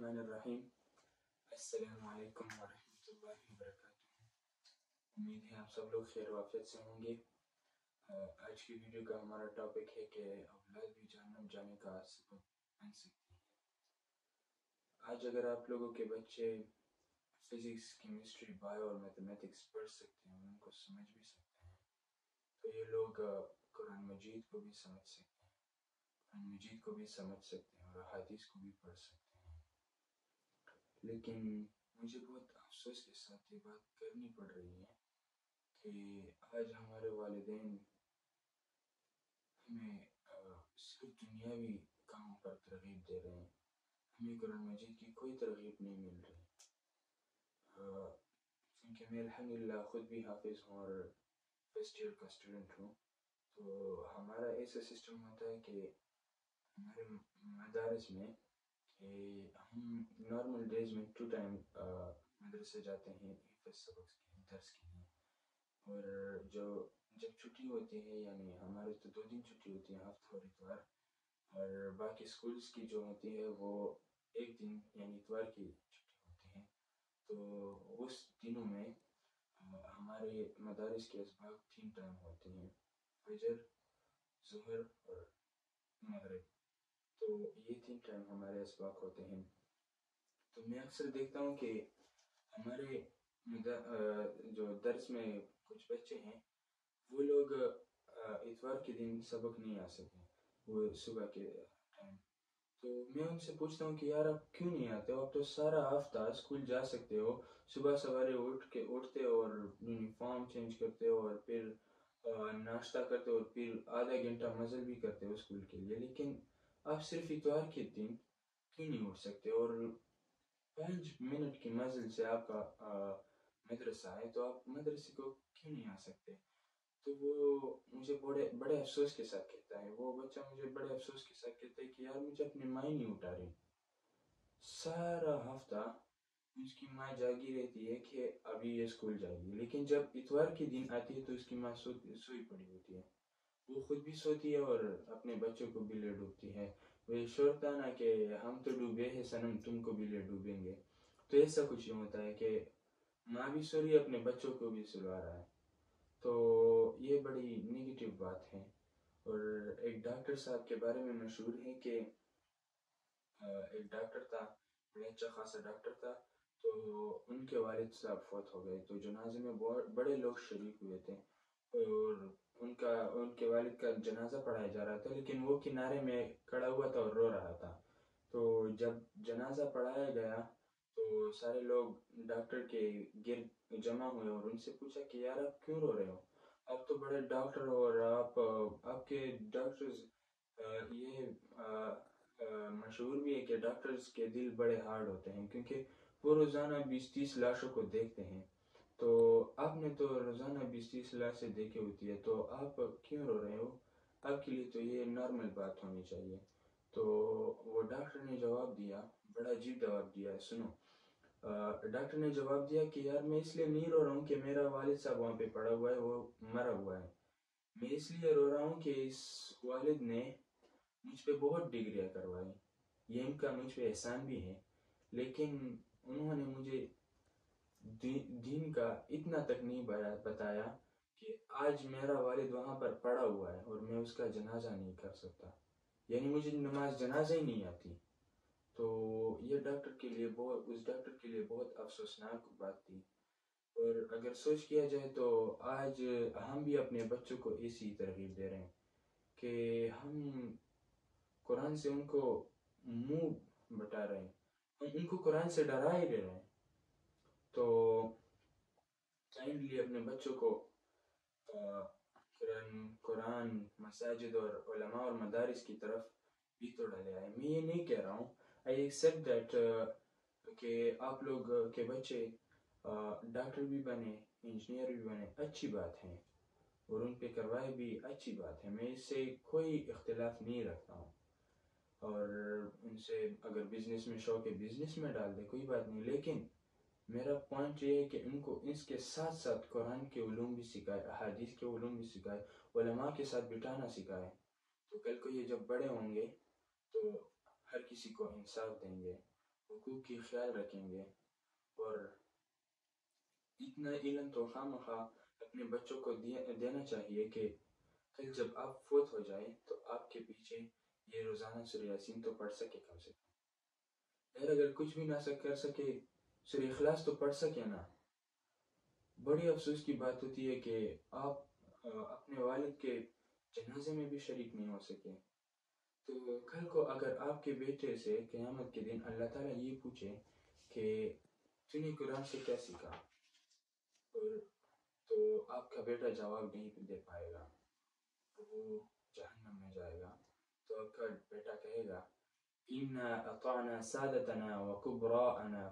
आप आज अगर आप लोगों के बच्चे फिजिक्स केमिस्ट्री बायो और मैथमेटिक्स पढ़ सकते हैं, उनको समझ भी सकते हैं तो ये लोग कुरान मजीद को भी समझ सकते हैं। कुरान को भी समझ सकते हैं और हदीस को भी पढ़ सकते हैं। लेकिन मुझे बहुत अफसोस के साथ ये बात करनी पड़ रही है कि आज हमारे वालदेन हमें सिर्फ़ दुनियावी कामों पर तरगीब दे रहे हैं। हमें कुरान मजीद की कोई तरगीब नहीं मिल रही। क्योंकि मैं अलहमदिल्ला ख़ुद भी हाफिज़ हूँ और फ़र्स्ट ईयर का स्टूडेंट हूँ तो हमारा ऐसा सिस्टम होता है कि हमारे मदारस में हम नॉर्मल डेज़ में टू टाइम मदरसे जाते हैं सबक के, दर्स के लिए। और जो, जब छुट्टी होती है, यानी हमारे तो दो दिन छुट्टी होती है हफ़्ता और इतवार। और बाकी स्कूल्स की जो होती है, वो एक दिन, यानी इतवार की छुट्टी होती है। तो उस दिनों में हमारे मदारस के इसबाक तीन टाइम होते हैं, फजर, जहर और मगरब। तो ये तीन टाइम हमारे इसबाक होते हैं। तो मैं अक्सर देखता हूँ कि हमारे जो दर्स में कुछ बच्चे हैं, वो लोग इतवार के दिन सबक नहीं आ सके, वो सुबह के टाइम तो मैं उनसे पूछता हूँ कि, यार, आप क्यों नहीं आते हो? आप तो सारा हफ़्ता स्कूल जा सकते हो। सुबह सवारे उठ के, उठते हो और यूनिफॉर्म चेंज करते हो और फिर नाश्ता करते हो और फिर आधा घंटा मजल भी करते हो स्कूल के लिए। लेकिन आप सिर्फ़ इतवार के दिन क्यों नहीं उठ सकते और पाँच मिनट की मंजिल से आपका मदरसा है तो आप मदरसे को क्यों नहीं आ सकते तो वो मुझे बड़े बड़े अफसोस के साथ कहता है वो बच्चा मुझे बड़े अफसोस के साथ कहता है कि यार मुझे अपनी माँ नहीं उठा रही सारा हफ़्ता उसकी माँ जागी रहती है कि अभी ये स्कूल जाएगी। लेकिन जब इतवार के दिन आती है तो उसकी माँ सो, सोई पड़ी होती है। वो खुद भी सोती है और अपने बच्चों को भी ले डूबती है। वो शोरता ना कि, हम तो डूबे हैं, सनम तुमको भी ले डूबेंगे। तो ऐसा कुछ यूँ होता है कि माँ भी सो रही अपने बच्चों को भी सुलवा रहा है। तो ये बड़ी नेगेटिव बात है। और एक डॉक्टर साहब के बारे में मशहूर है कि एक डॉक्टर था, बड़ा अच्छा खासा डॉक्टर था। तो उनके वालिद साहब फौत हो गए। तो जनाजे में बड़े लोग शरीक हुए थे। और उनका, उनके वालिद का जनाजा पढ़ाया जा रहा था, लेकिन वो किनारे में खड़ा हुआ था और रो रहा था। तो जब जनाजा पढ़ाया गया तो सारे लोग डॉक्टर के गिर जमा हुए और उनसे पूछा कि, यार, आप क्यों रो रहे हो? आप तो बड़े डॉक्टर हो और आप, आपके डॉक्टर्स ये मशहूर भी है कि डॉक्टर्स के दिल बड़े हार्ड होते हैं, क्योंकि वो रोज़ाना बीस तीस लाशों को देखते हैं। तो आपने तो रोज़ाना बीस तीस लाश से देखी होती है तो आप क्यों रो रहे हो? आपके लिए तो ये नॉर्मल बात होनी चाहिए। तो वो डॉक्टर ने जवाब दिया, बड़ा अजीब जवाब दिया सुनो। डॉक्टर ने जवाब दिया कि यार मैं इसलिए नहीं रो रहा हूँ कि मेरा वालिद साहब वहाँ पे पड़ा हुआ है, वो मरा हुआ है। मैं इसलिए रो रहा हूँ कि इस वालिद ने मुझ पर बहुत डिग्रियाँ करवाई। ये इनका मुझ पर एहसान भी है, लेकिन उन्होंने मुझे दीन का इतना तक नहीं बताया कि आज मेरा वालिद वहाँ पर पड़ा हुआ है और मैं उसका जनाजा नहीं कर सकता। यानी मुझे नमाज़ जनाजा ही नहीं आती। तो ये डॉक्टर के लिए बहुत, उस डॉक्टर के लिए बहुत अफसोसनाक बात थी। और अगर सोच किया जाए तो आज हम भी अपने बच्चों को ऐसी तरगीब दे रहे हैं कि हम कुरान से उनको मुँह बता रहे हैं। उनको कुरान से डरा ही दे रहे हैं। तो काइंडली अपने बच्चों को कुरान मसाजिद और उलमा और मदारिस की तरफ़ भी तो डाले आए। मैं ये नहीं कह रहा हूँ आई एक्सेप्ट दैट कि आप लोग, के बच्चे डॉक्टर भी बने इंजीनियर भी बने, अच्छी बात है। और उन पे करवाए भी अच्छी बात है। मैं इससे कोई इख्तलाफ नहीं रखता हूँ। और उनसे अगर बिज़नेस में शौक है बिज़नेस में डाल दे, कोई बात नहीं। लेकिन मेरा पॉइंट ये है कि इनको, इसके साथ साथ कुरान के उलूम भी सिखाए, अहादीस के उलूम भी सिखाए, उलमा के साथ बिठाना सिखाए। तो कल को ये जब बड़े होंगे तो हर किसी को इंसाफ देंगे, हुकूक की ख्याल रखेंगे और इतना इल्म तो खाम खा अपने बच्चों को देना चाहिए कि कल जब आप फोत हो जाए तो आपके पीछे ये रोज़ाना सुर तो पढ़ सके कम से कम। अगर कुछ भी ना कर सके सुर, इखलास तो पढ़ सके ना। बड़ी अफसोस की बात होती है कि आप अपने वालिद के जनाजे में भी शरीक नहीं हो सके। तो कल को अगर आपके बेटे से क़यामत के दिन अल्लाह ताला ये पूछे कि तूने कुरान से क्या सीखा? और तो आपका बेटा जवाब नहीं दे पाएगा। तो वो जहन्नम में जाएगा। तो आपका बेटा कहेगा इन्ना अताना सादतना व कुबराअना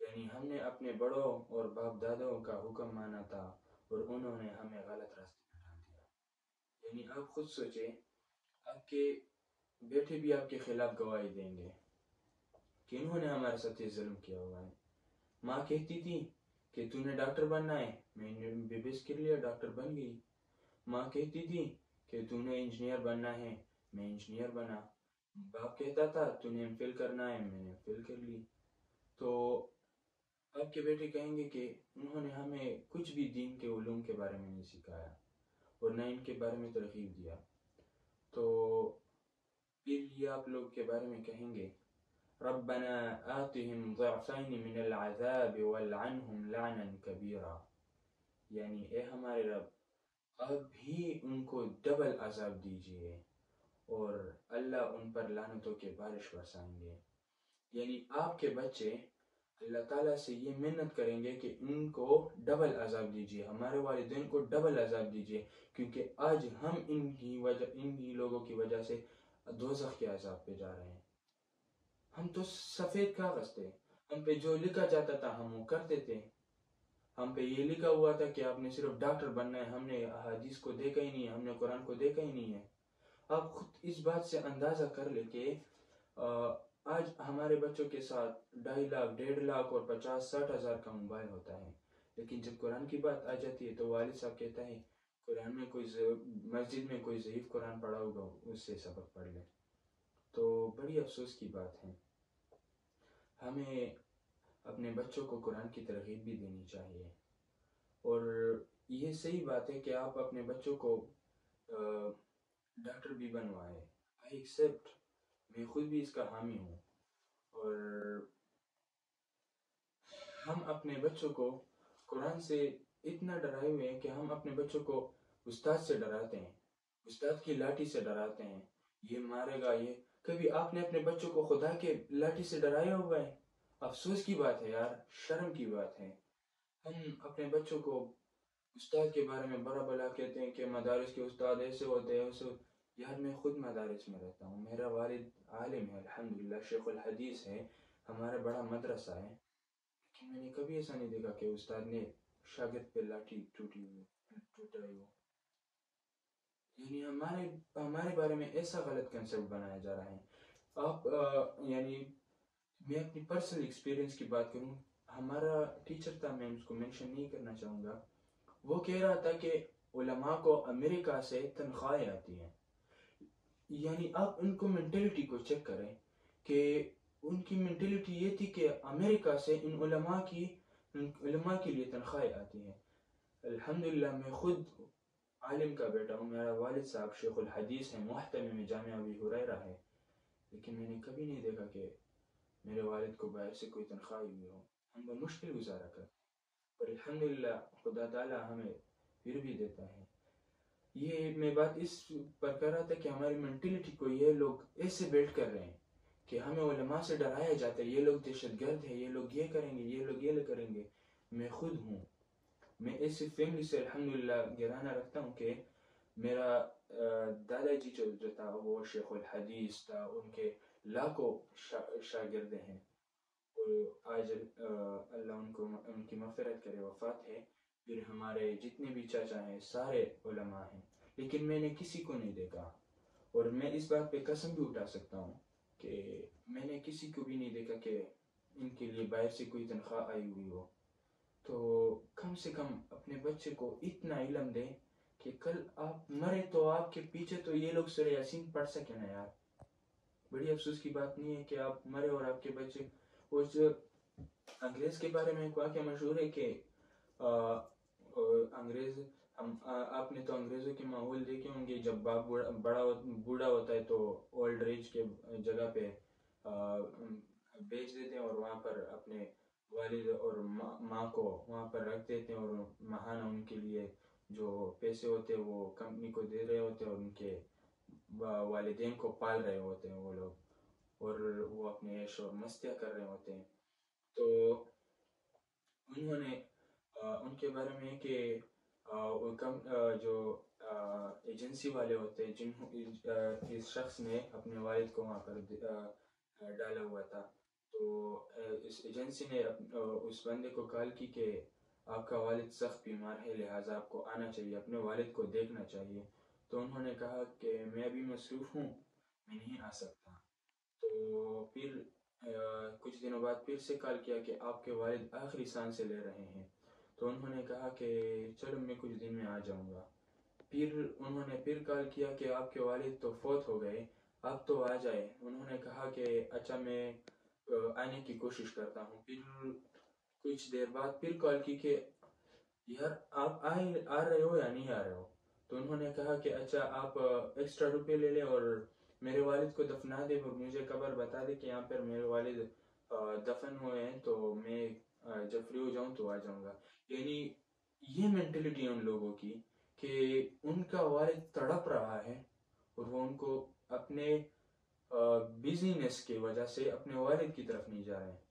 यानी हमने अपने बड़ों और बाप दादों का हुक्म माना था और उन्होंने हमें गलत रास्ते में डाल दिया यानी आप खुद सोचें आपके बेटे भी आपके खिलाफ गवाही देंगे कि इन्होंने हमारे साथ ये जुल्म किया हुआ है माँ कहती थी कि तूने डॉक्टर बनना है मैंने बेबिस के लिए डॉक्टर बन गई माँ कहती थी कि तूने इंजीनियर बनना है मैं इंजीनियर बना। बाप कहता था, तूने एम फिल करना है, मैंने फिल कर ली। तो आपके बेटे कहेंगे कि उन्होंने हमें कुछ भी दीन के उलूम के बारे में नहीं सिखाया और न इनके बारे में तरकीब दिया। तो फिर ये आप लोग के बारे में कहेंगे, रब्बना आतिहिम ज़अफ़ैन मिनल अज़ाब वलअनहुम यानी, ए हमारे रब अब भी उनको डबल अजाब दीजिए। और अल्लाह उन पर लानतों के बारिश बरसाएँगे। यानी आपके बच्चे अल्लाह ताला से ये मेहनत करेंगे कि इनको डबल अजाब दीजिए, हमारे वालदेन को डबल अजाब दीजिए, क्योंकि आज हम इनकी वजह इन्हीं लोगों की वजह से दोजख के अजाब पे जा रहे हैं। हम तो सफ़ेद कागज़ थे, हम पे जो लिखा जाता था हम वो करते थे हम पे ये लिखा हुआ था कि आपने सिर्फ़ डॉक्टर बनना है, हमने हदीस को देखा ही नहीं है, हमने कुरान को देखा ही नहीं है। आप खुद इस बात से अंदाज़ा कर ले कि आज हमारे बच्चों के साथ ढाई लाख, डेढ़ लाख और पचास, साठ हज़ार का मोबाइल होता है। लेकिन जब कुरान की बात आ जाती है तो वालिद साहब कहता है, कुरान में कोई मस्जिद में कोई ज़यीफ़ कुरान पढ़ा होगा, उससे सबक पढ़ ले। तो बड़ी अफसोस की बात है। हमें अपने बच्चों को कुरान की तरगीब भी देनी चाहिए। और ये सही बात है कि आप अपने बच्चों को डॉक्टर भी बनवाए। आई एक्सेप्ट मैं खुद भी इसका हामी हूँ। और हम अपने बच्चों को कुरान से इतना डराए हुए हैं कि हम अपने बच्चों को उस्ताद से डराते हैं। उस्ताद की लाठी से डराते हैं। ये मारेगा, ये कभी आपने अपने बच्चों को खुदा के लाठी से डराया हुआ है? अफसोस की बात है यार, शर्म की बात है। हम अपने बच्चों को उस्ताद के बारे में बड़ा बड़ा कहते हैं कि मदारस के उस्ताद ऐसे होते हैं ऐसे यार मैं खुद मदारस में रहता हूँ। मेरा वालिद आलिम है, अल्हम्दुलिल्लाह शेख हदीस है, हमारा बड़ा मदरसा है। लेकिन मैंने कभी ऐसा नहीं देखा कि उस्ताद ने शागिर्द पे लाठी टूटी हुई टूटाई हो यानी हमारे हमारे बारे में ऐसा गलत कंसेप्ट बनाया जा रहा है। आप यानी मैं अपनी पर्सनल एक्सपीरियंस की बात करूँ, हमारा टीचर था, मैं उसको मेंशन नहीं करना चाहूँगा। वो कह रहा था कि उलमा को अमेरिका से तनख्वाहें आती हैं। यानी आप उनको मेंटेलिटी को चेक करें कि उनकी मेंटेलिटी ये थी कि अमेरिका से इन उलमा की उलमा के लिए तनख्वाहें आती हैं। अल्हम्दुलिल्लाह, मैं खुद आलिम का बेटा हूँ, मेरा वालिद साहब शेखुल हदीस है मोहतम में जामिया अभी हुरैरा है। लेकिन मैंने कभी नहीं देखा कि मेरे वालिद को बाहर से कोई तनख्वाह हुई हो। हम वो मुश्किल गुजारा कर पर अल्हम्दुलिल्लाह खुदा ताला हमें फिर भी देता है। ये मैं बात इस पर कर रहा था कि हमारी मेंटेलिटी को ये लोग ऐसे बिल्ड कर रहे हैं कि हमें उलमा से डराया जाता है ये लोग दहशत गर्द है ये लोग ये करेंगे ये लोग ये करेंगे। मैं खुद हूँ। मैं ऐसी फैमिली से अल्हम्दुलिल्लाह गिराना रखता हूँ कि मेरा दादाजी जो जो था वो शेख हदीस था उनके लाखों शा, शागिर्द हैं। आज अल्लाह उनको उनकी मफरत करे, वफात है। फिर हमारे जितने भी चाचा हैं, सारे उलमा हैं। लेकिन मैंने किसी को नहीं देखा। और मैं इस बात पे कसम भी उठा सकता हूँ कि मैंने किसी को भी नहीं देखा कि इनके लिए बाहर से कोई तनख्वाह आई हुई हो। तो कम से कम अपने बच्चे को इतना इलम दें कि कल आप मरे तो आपके पीछे तो ये लोग सुर यासीन पढ़ सके ना यार। बड़ी अफसोस की बात नहीं है कि आप मरे और आपके बच्चे उस अंग्रेज़ के बारे में एक वाक्य मशहूर है कि अंग्रेज़, हम आपने तो अंग्रेज़ों के माहौल देखे होंगे, जब बाप बूढ़ा, बड़ा बूढ़ा होता है तो ओल्ड एज के जगह पे बेच देते हैं और वहाँ पर अपने वालिद और माँ को वहाँ पर रख देते हैं और महाना उनके लिए जो पैसे होते हैं वो कंपनी को दे रहे होते हैं और उनके वालदेन को पाल रहे होते हैं वो लोग। और वो अपने ऐश और मस्तियाँ कर रहे होते हैं। तो उन्होंने उनके बारे में कि कम जो एजेंसी वाले होते हैं जिन इस शख्स ने अपने वालिद को वहाँ पर डाला हुआ था। तो इस एजेंसी ने उस बंदे को कॉल की कि आपका वालिद सख्त बीमार है, लिहाजा आपको आना चाहिए, अपने वालिद को देखना चाहिए। तो उन्होंने कहा कि मैं अभी मसरूफ़ हूँ, मैं नहीं आ सकता। तो फिर कुछ दिनों बाद फिर से कॉल किया कि आपके वालिद आखिरी साँसें ले रहे हैं। तो उन्होंने कहा कि, चलो मैं कुछ दिन में आ जाऊँगा। फिर उन्होंने फिर कॉल किया कि, आपके वालिद तो फौत हो गए, आप तो आ जाए। उन्होंने कहा कि अच्छा मैं आने की कोशिश करता हूँ। फिर कुछ देर बाद फिर कॉल की कि, यार, आप आए, आ रहे हो या नहीं आ रहे हो? तो उन्होंने कहा कि अच्छा आप एक्स्ट्रा रुपए ले लें और मेरे वालिद को दफना दे और मुझे कबर बता दे कि यहाँ पर मेरे वालिद दफन हुए हैं तो मैं जब फ्री हो जाऊँ तो आ जाऊँगा। यानी ये मेंटेलिटी है उन लोगों की कि उनका वालिद तड़प रहा है और वो उनको अपने बिजीनेस की वजह से अपने वालिद की तरफ़ नहीं जा रहे हैं।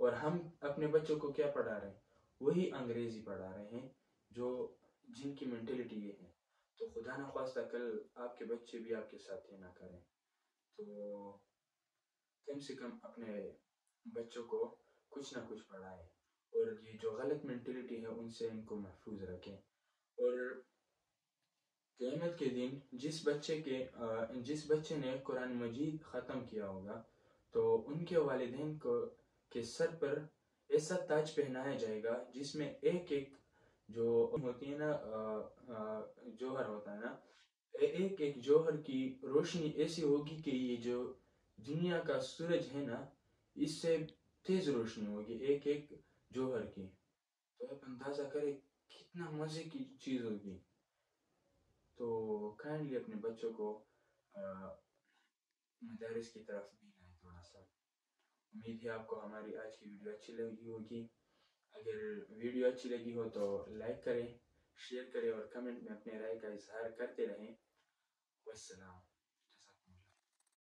और हम अपने बच्चों को क्या पढ़ा रहे हैं? वही अंग्रेज़ी पढ़ा रहे हैं, जो जिनकी मेंटेलिटी ये है। तो खुदा ना खास्ता कल आपके बच्चे भी आपके साथ ये ना करें। तो कम से कम अपने बच्चों को कुछ ना कुछ पढ़ाएँ और ये जो गलत मेंटेलिटी है, उनसे इनको महफूज रखें। और क़यामत के दिन जिस बच्चे के जिस बच्चे ने कुरान मजीद ख़त्म किया होगा तो उनके वालदेन को, के सर पर ऐसा ताज पहनाया जाएगा जिसमें एक एक जो होती है ना जोहर होता है ना एक एक जोहर की रोशनी ऐसी होगी कि ये जो दुनिया का सूरज है ना, इससे तेज रोशनी होगी, एक एक जोहर की। तो आप अंदाज़ा करें कितना मज़े की चीज़ होगी। तो काइंडली अपने बच्चों को मदारस की तरफ़ भी थोड़ा सा। उम्मीद है आपको हमारी आज की वीडियो अच्छी लगी होगी। अगर वीडियो अच्छी लगी हो तो लाइक करें शेयर करें और कमेंट में अपने राय का इजहार करते रहें। वसलाम